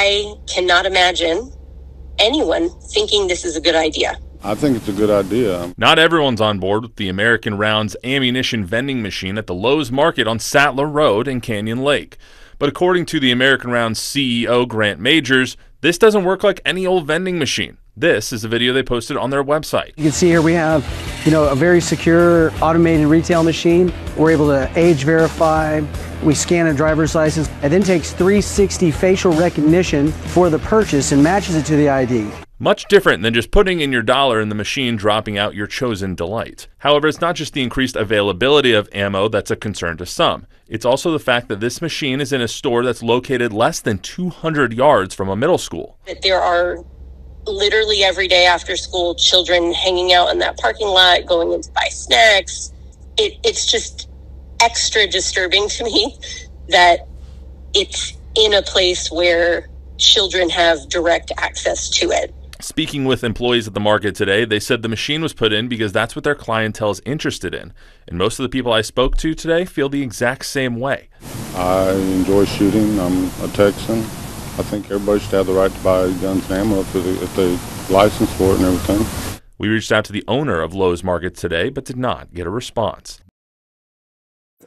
I cannot imagine anyone thinking this is a good idea. I think it's a good idea. Not everyone's on board with the American Rounds ammunition vending machine at the Lowe's Market on Sattler Road in Canyon Lake. But according to the American Rounds CEO Grant Magers, this doesn't work like any old vending machine. This is a video they posted on their website. You can see here we have, you know, a very secure automated retail machine. We're able to age verify, we scan a driver's license, and then takes 360 facial recognition for the purchase and matches it to the ID. Much different than just putting in your dollar and the machine dropping out your chosen delight. However, it's not just the increased availability of ammo that's a concern to some. It's also the fact that this machine is in a store that's located less than 200 yards from a middle school. There are literally every day after school children hanging out in that parking lot, going in to buy snacks. It, it's just extra disturbing to me that it's in a place where children have direct access to it. Speaking with employees at the market today, they said the machine was put in because that's what their clientele is interested in. And most of the people I spoke to today feel the exact same way. I enjoy shooting. I'm a Texan. I think everybody should have the right to buy guns and ammo if they, if they license for it and everything. We reached out to the owner of Lowe's Market today, but did not get a response.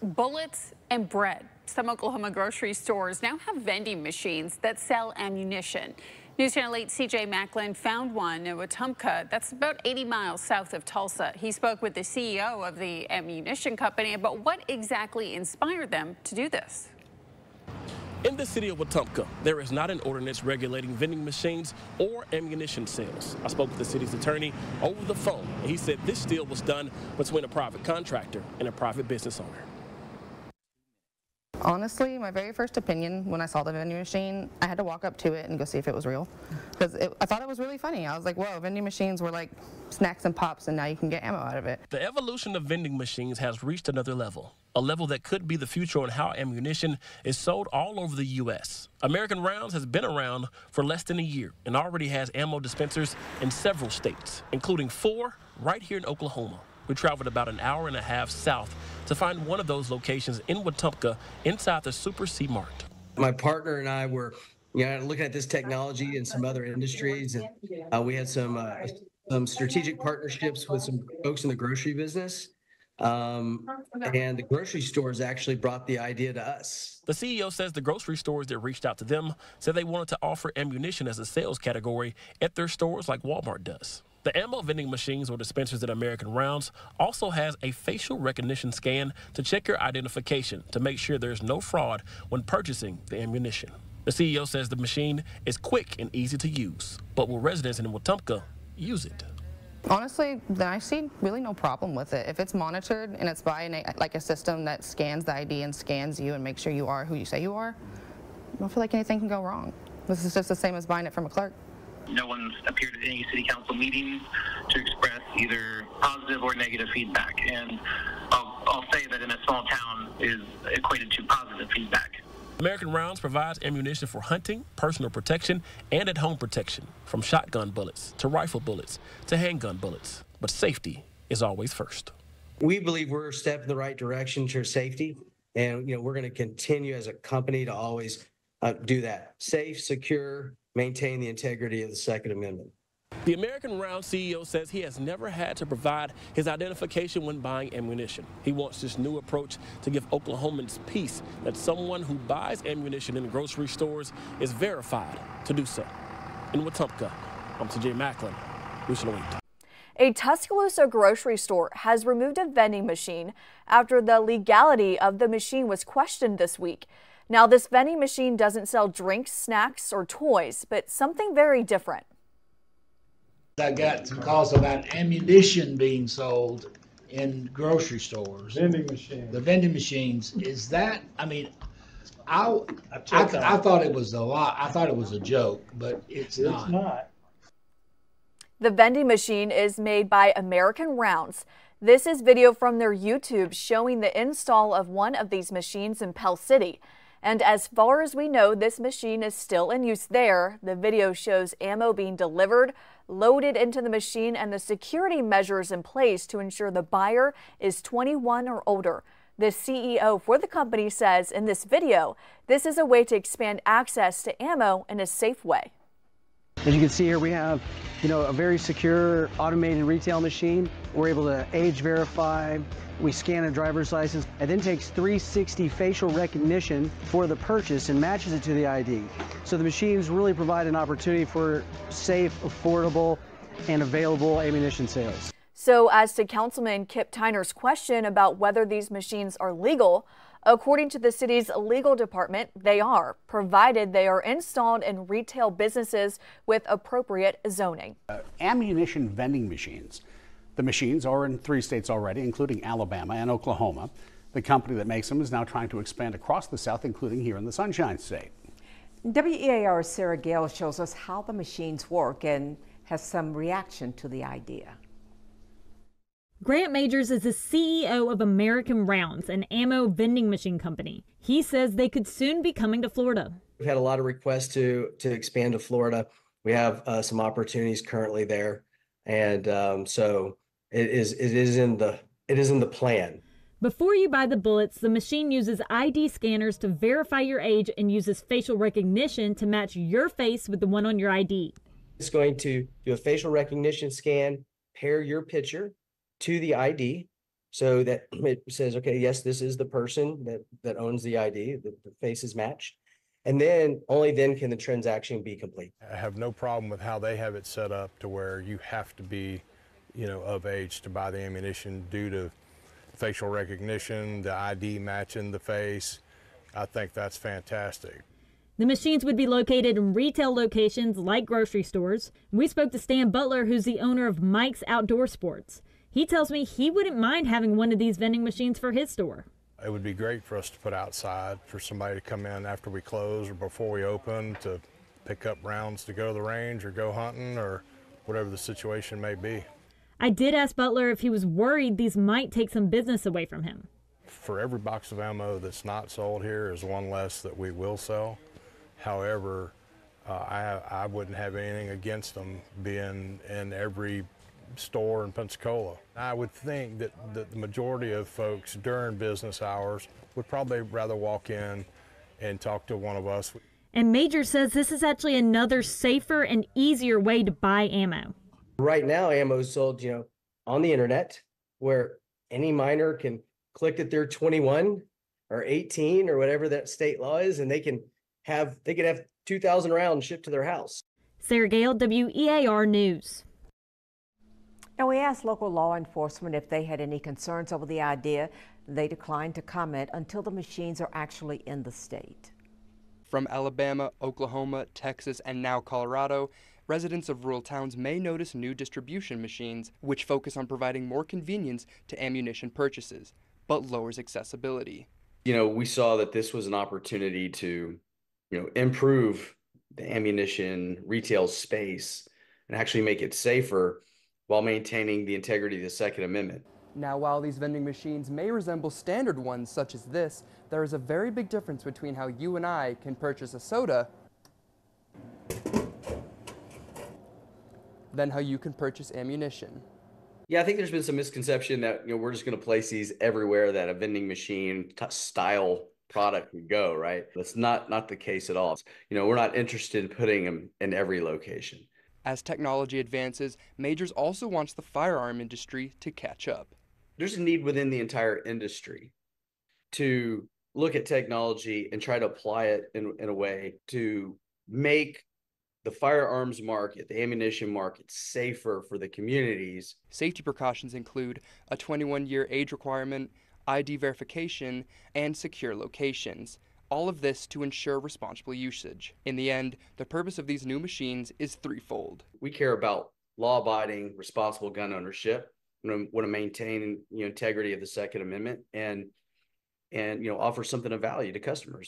Bullets and bread. Some Oklahoma grocery stores now have vending machines that sell ammunition. News Channel 8 CJ Macklin found one in Wetumka that's about 80 miles south of Tulsa. He spoke with the CEO of the ammunition company about what exactly inspired them to do this. In the city of Wetumka, there is not an ordinance regulating vending machines or ammunition sales. I spoke with the city's attorney over the phone, and he said this deal was done between a private contractor and a private business owner. Honestly, my very first opinion when I saw the vending machine, I had to walk up to it and go see if it was real. Because I thought it was really funny. I was like, whoa, vending machines were like snacks and pops, and now you can get ammo out of it. The evolution of vending machines has reached another level, a level that could be the future on how ammunition is sold all over the U.S. American Rounds has been around for less than a year and already has ammo dispensers in several states, including four right here in Oklahoma. We traveled about an hour and a half south to find one of those locations in Wetumka inside the Super C Mart. My partner and I were you know, looking at this technology and some other industries, and uh, we had some uh, some strategic partnerships with some folks in the grocery business. Um, and the grocery stores actually brought the idea to us. The CEO says the grocery stores that reached out to them said they wanted to offer ammunition as a sales category at their stores like Walmart does. The ammo vending machines or dispensers at American Rounds also has a facial recognition scan to check your identification to make sure there's no fraud when purchasing the ammunition. The CEO says the machine is quick and easy to use, but will residents in Wetumka use it? Honestly, I see really no problem with it. If it's monitored and it's by an, like a system that scans the ID and scans you and makes sure you are who you say you are, I don't feel like anything can go wrong. This is just the same as buying it from a clerk. No one's appeared at any city council meetings to express either positive or negative feedback. And I'll, I'll say that in a small town is equated to positive feedback. American Rounds provides ammunition for hunting, personal protection, and at home protection, from shotgun bullets to rifle bullets to handgun bullets. But safety is always first. We believe we're a step in the right direction to safety. And, you know, we're going to continue as a company to always uh, do that. Safe, secure, maintain the integrity of the Second Amendment. The American Round CEO says he has never had to provide his identification when buying ammunition. He wants this new approach to give Oklahomans peace that someone who buys ammunition in grocery stores is verified to do so. In Wetumka, I'm TJ Macklin, News 8. A Tuscaloosa grocery store has removed a vending machine after the legality of the machine was questioned this week. Now, this vending machine doesn't sell drinks, snacks, or toys, but something very different. I got some calls about ammunition being sold in grocery stores. Vending machines. The vending machines, is that, I mean, I, I, I I thought it was a lot, I thought it was a joke, but it's It's not. not. The vending machine is made by American Rounds. This is video from their YouTube showing the install of one of these machines in Pell City. And as far as we know, this machine is still in use there. The video shows ammo being delivered, loaded into the machine, and the security measures in place to ensure the buyer is 21 or older. The CEO for the company says in this video, this is a way to expand access to ammo in a safe way. As you can see here, we have, you know, a very secure automated retail machine. We're able to age verify, we scan a driver's license, and then takes 360 facial recognition for the purchase and matches it to the ID. So the machines really provide an opportunity for safe, affordable, and available ammunition sales. So as to Councilman Kip Tyner's question about whether these machines are legal, according to the city's legal department, they are, provided they are installed in retail businesses with appropriate zoning. Uh, ammunition vending machines. The machines are in three states already, including Alabama and Oklahoma. The company that makes them is now trying to expand across the South, including here in the Sunshine State. WEAR's Sarah Gale shows us how the machines work and has some reaction to the idea. Grant Magers is the CEO of American Rounds, an ammo vending machine company. He says they could soon be coming to Florida. We've had a lot of requests to to expand to Florida. We have uh, some opportunities currently there, and um, so it is it is in the it is in the plan. Before you buy the bullets, the machine uses ID scanners to verify your age and uses facial recognition to match your face with the one on your ID. It's going to do a facial recognition scan, pair your picture to the ID so that it says, okay, yes, this is the person that, that owns the ID, the, the face is matched. And then only then can the transaction be complete. I have no problem with how they have it set up to where you have to be, you know, of age to buy the ammunition due to facial recognition, the ID matching the face. I think that's fantastic. The machines would be located in retail locations like grocery stores. We spoke to Stan Butler, who's the owner of Mike's Outdoor Sports. He tells me he wouldn't mind having one of these vending machines for his store. It would be great for us to put outside for somebody to come in after we close or before we open to pick up rounds to go to the range or go hunting or whatever the situation may be. I did ask Butler if he was worried these might take some business away from him. For every box of ammo that's not sold here is one less that we will sell. However, uh, I, I wouldn't have anything against them being in every store in Pensacola. I would think that, that the majority of folks during business hours would probably rather walk in and talk to one of us. And Major says this is actually another safer and easier way to buy ammo. Right now, ammo is sold, you know, on the internet where any minor can click that they're 21 or 18 or whatever that state law is, and they can have they could have 2,000 rounds shipped to their house. Sarah Gale, WEAR News. Now, we asked local law enforcement if they had any concerns over the idea. They declined to comment until the machines are actually in the state. From Alabama, Oklahoma, Texas, and now Colorado, residents of rural towns may notice new distribution machines, which focus on providing more convenience to ammunition purchases, but lowers accessibility. You know, we saw that this was an opportunity to, you know, improve the ammunition retail space and actually make it safer while maintaining the integrity of the Second Amendment. Now, while these vending machines may resemble standard ones such as this, there is a very big difference between how you and I can purchase a soda than how you can purchase ammunition. Yeah, I think there's been some misconception that you know we're just going to place these everywhere that a vending machine style product would go. Right? That's not not the case at all. You know, we're not interested in putting them in every location. As technology advances, Magers also wants the firearm industry to catch up. There's a need within the entire industry to look at technology and try to apply it in, in a way to make the firearms market, the ammunition market, safer for the communities. Safety precautions include a 21 year age requirement, ID verification, and secure locations. All of this to ensure responsible usage. In the end, the purpose of these new machines is threefold. We care about law-abiding, responsible gun ownership. We want to maintain you know integrity of the Second Amendment and and you know offer something of value to customers.